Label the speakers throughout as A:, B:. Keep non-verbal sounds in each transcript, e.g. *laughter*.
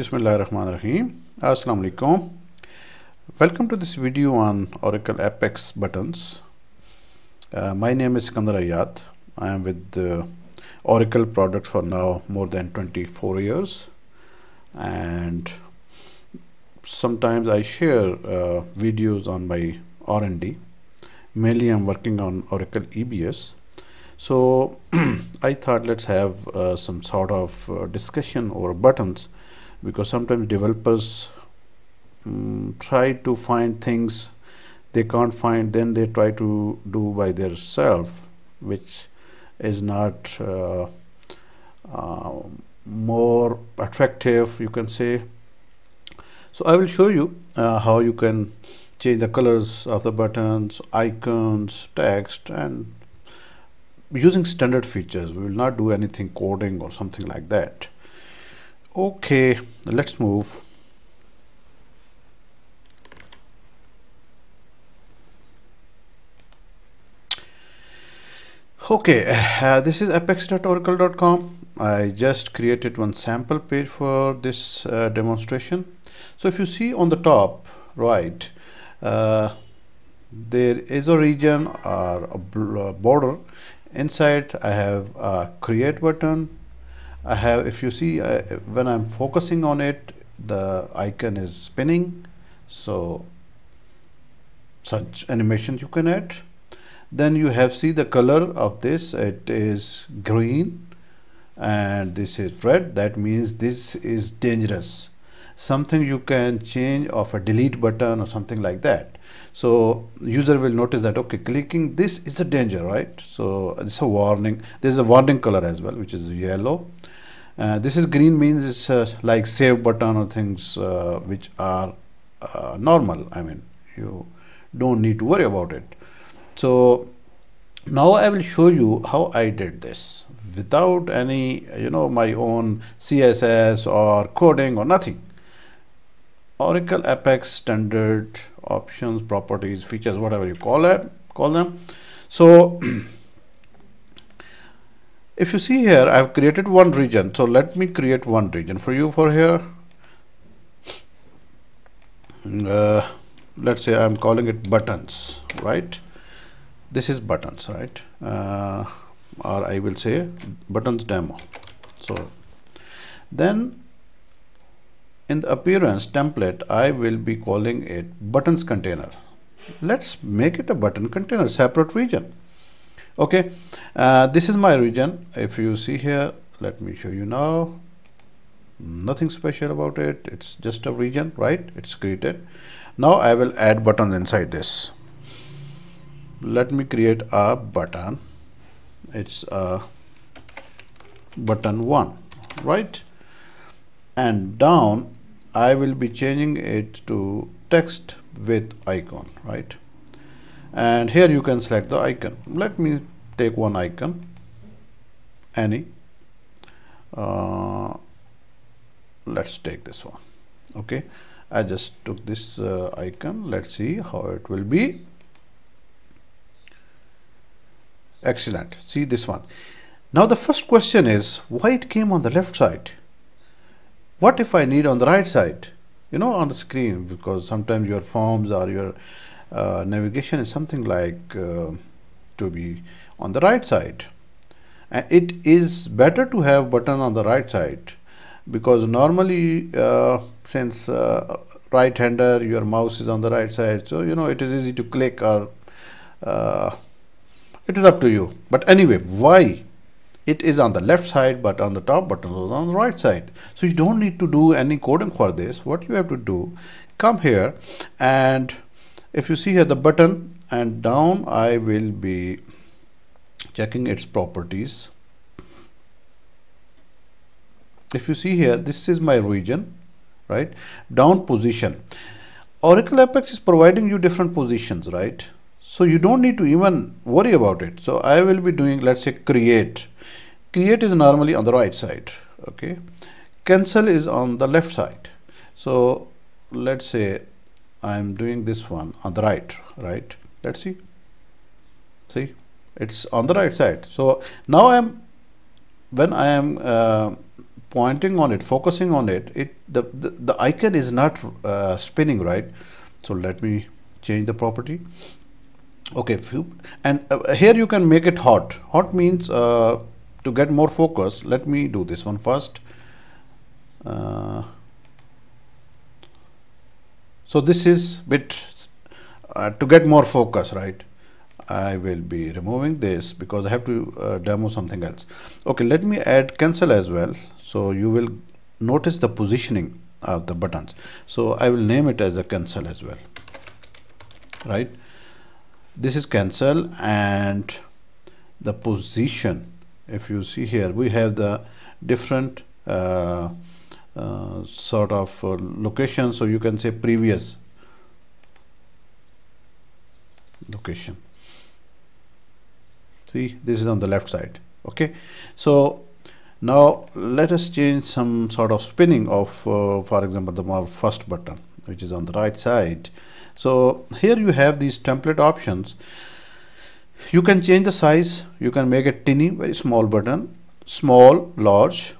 A: Bismillahirrahmanirrahim. Assalamu alaikum. Welcome to this video on Oracle Apex buttons. Uh, my name is Sikandar Ayat. I am with uh, Oracle product for now more than 24 years and sometimes I share uh, videos on my R&D. Mainly I'm working on Oracle EBS. So *clears throat* I thought let's have uh, some sort of uh, discussion over buttons because sometimes developers um, try to find things they can't find then they try to do by their self which is not uh, uh, more attractive you can say. So I will show you uh, how you can change the colors of the buttons icons text and using standard features. We will not do anything coding or something like that okay let's move. Okay uh, this is apex.oracle.com I just created one sample page for this uh, demonstration. So if you see on the top right uh, there is a region or a border. Inside I have a create button I have if you see when I'm focusing on it the icon is spinning. So such animations you can add. Then you have see the color of this? It is green and this is red. That means this is dangerous. Something you can change of a delete button or something like that. So user will notice that okay clicking this is a danger right? So it's a warning. There's a warning color as well which is yellow uh, this is green means it's uh, like save button or things uh, which are uh, normal. I mean you don't need to worry about it. So now I will show you how I did this without any you know my own CSS or coding or nothing. Oracle Apex standard options properties features whatever you call it call them. So *clears throat* if you see here I have created one region. So let me create one region for you for here. Uh, let's say I'm calling it buttons right? This is buttons right? Uh, or I will say buttons demo. So then in the appearance template I will be calling it buttons container. Let's make it a button container separate region okay. Uh, this is my region. If you see here let me show you now. Nothing special about it. It's just a region right? It's created. Now I will add buttons inside this. Let me create a button. It's a button 1 right? And down I will be changing it to text with icon right and here you can select the icon. Let me take one icon. Any. Uh, let's take this one. Okay. I just took this uh, icon. Let's see how it will be. Excellent. See this one. Now the first question is why it came on the left side? What if I need on the right side? You know on the screen because sometimes your forms or your uh, navigation is something like uh, to be on the right side. And it is better to have button on the right side because normally uh, since uh, right hander your mouse is on the right side so you know it is easy to click or uh, it is up to you. But anyway why? It is on the left side but on the top button is on the right side. So you don't need to do any coding for this. What you have to do come here and if you see here the button and down I will be checking its properties. If you see here this is my region right? Down position. Oracle Apex is providing you different positions right? So you don't need to even worry about it. So I will be doing let's say create. Create is normally on the right side okay? Cancel is on the left side. So let's say I'm doing this one on the right right? Let's see. See? It's on the right side. So now I'm when I am uh, pointing on it focusing on it it the the, the icon is not uh, spinning right? So let me change the property. Okay and uh, here you can make it hot. Hot means uh, to get more focus let me do this one first so this is bit uh, to get more focus right I will be removing this because I have to uh, demo something else. Okay let me add cancel as well. So you will notice the positioning of the buttons. So I will name it as a cancel as well right? This is cancel and the position. If you see here we have the different uh, sort of uh, location so you can say previous location. See this is on the left side okay? So now let us change some sort of spinning of uh, for example the first button which is on the right side. So here you have these template options. You can change the size. You can make it tiny very small button small large.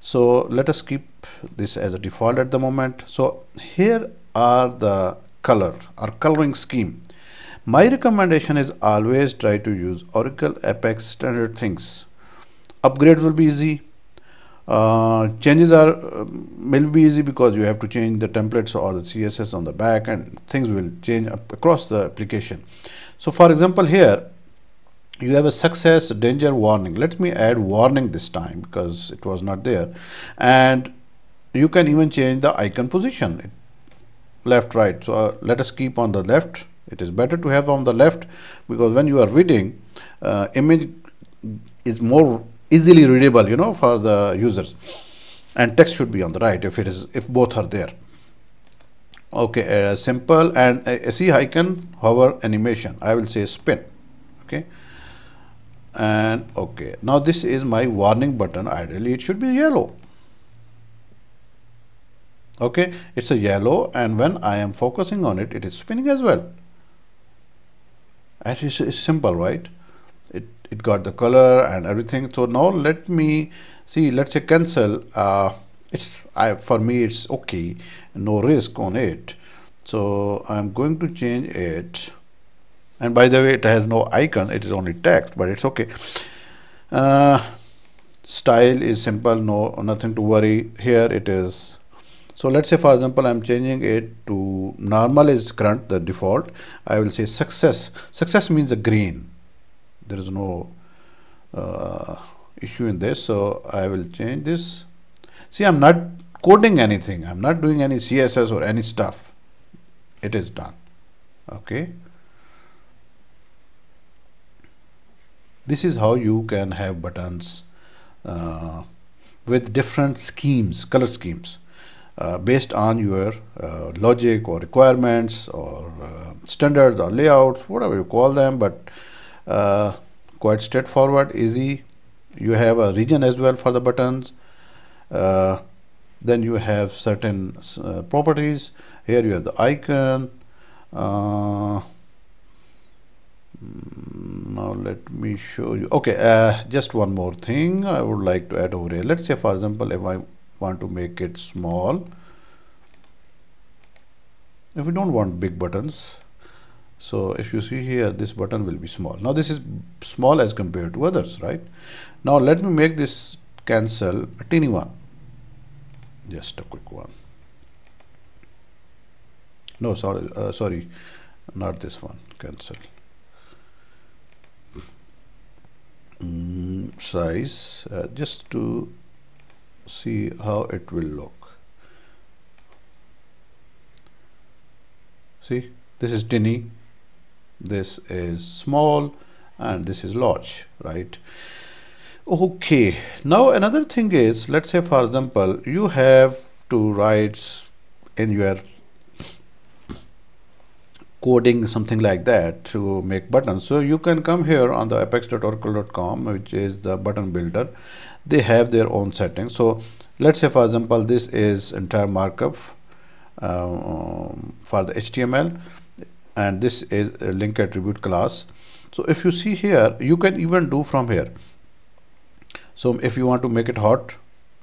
A: So let us keep this as a default at the moment. So here are the color or coloring scheme. My recommendation is always try to use Oracle Apex standard things. Upgrade will be easy. Uh, changes are will be easy because you have to change the templates or the css on the back and things will change across the application. So for example here you have a success danger warning. Let me add warning this time because it was not there. And you can even change the icon position left right. So uh, let us keep on the left. It is better to have on the left because when you are reading uh, image is more easily readable you know for the users. And text should be on the right if it is if both are there. Okay uh, simple and uh, see icon hover animation. I will say spin. Okay. And okay. Now this is my warning button. Ideally it should be yellow okay it's a yellow and when I am focusing on it it is spinning as well. And it's, it's simple right? It it got the color and everything. So now let me see let's say cancel uh, it's I for me it's okay. No risk on it. So I'm going to change it. And by the way it has no icon. It is only text but it's okay. Uh, style is simple. No nothing to worry. Here it is so let's say for example I'm changing it to normal is current the default. I will say success. Success means a green. There is no uh, issue in this. So I will change this. See I'm not coding anything. I'm not doing any CSS or any stuff. It is done. Okay? This is how you can have buttons uh, with different schemes color schemes based on your uh, logic or requirements or uh, standards or layouts whatever you call them but uh, quite straightforward easy. You have a region as well for the buttons. Uh, then you have certain properties. Here you have the icon. Mm, now let me show you. Okay uh, just one more thing I would like to add over here. Let's say for example if I want to make it small. If we don't want big buttons so if you see here this button will be small. Now this is small as compared to others right? Now let me make this cancel a teeny one. Just a quick one. No sorry uh, sorry not this one. Cancel. Mm, size uh, just to see how it will look. See this is tiny this is small and this is large right? Okay now another thing is let's say for example you have to write in your coding something like that to make buttons. So you can come here on the apex.oracle.com which is the button builder they have their own settings. So let's say for example this is entire markup um, for the HTML and this is a link attribute class. So if you see here you can even do from here. So if you want to make it hot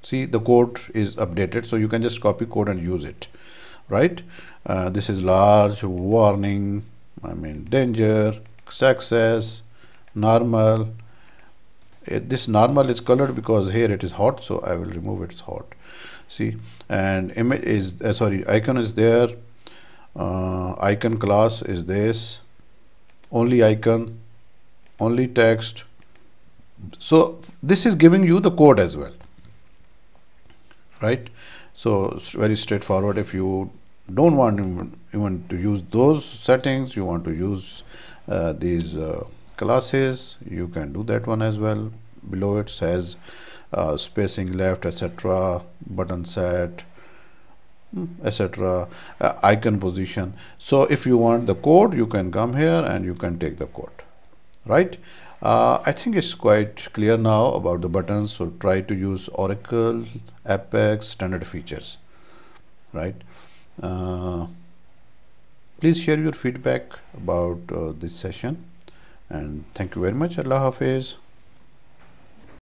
A: see the code is updated. So you can just copy code and use it right? Uh, this is large warning I mean danger success normal it, this normal is colored because here it is hot so I will remove it, it's hot. See and image is uh, sorry icon is there uh, icon class is this only icon only text. So this is giving you the code as well right? So it's very straightforward. If you don't want even, even to use those settings you want to use uh, these uh, classes you can do that one as well. Below it says uh, spacing left etc button set hmm, etc uh, icon position. So if you want the code you can come here and you can take the code right? Uh, I think it's quite clear now about the buttons so try to use Oracle Apex standard features right? Uh, please share your feedback about uh, this session and thank you very much. Allah Hafiz